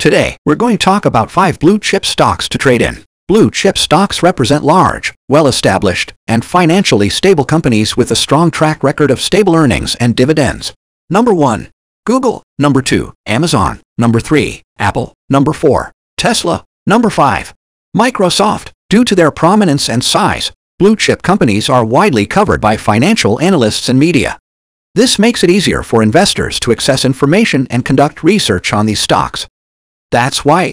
Today, we're going to talk about five blue chip stocks to trade in. Blue chip stocks represent large, well-established, and financially stable companies with a strong track record of stable earnings and dividends. Number 1. Google. Number 2. Amazon. Number 3. Apple. Number 4. Tesla. Number 5. Microsoft. Due to their prominence and size, blue chip companies are widely covered by financial analysts and media. This makes it easier for investors to access information and conduct research on these stocks. That's why